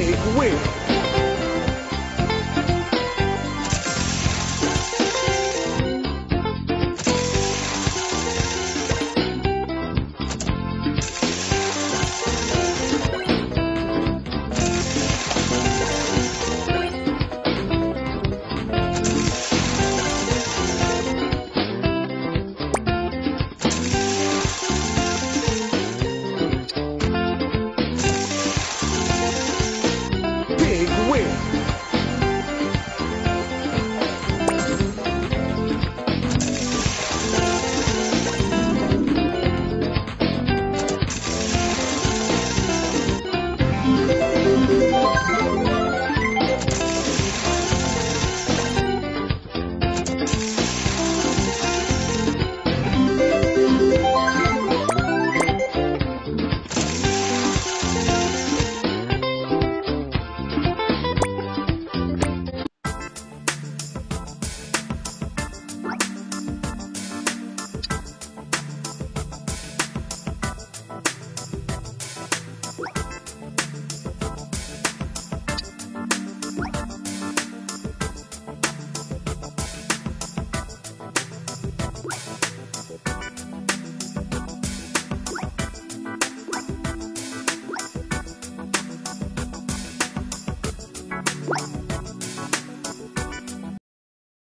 big win.